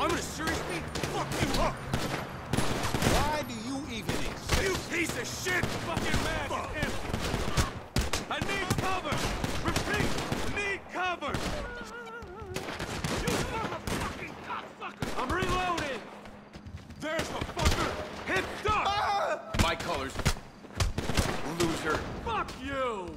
I'm gonna seriously fuck you up! Why do you even exist? You piece of shit! Fucking man! Fuck. I need cover! Repeat! Need cover! You motherfucking cocksucker! I'm reloading! There's the fucker! Hit duck! Ah! My colors. Loser. Fuck you!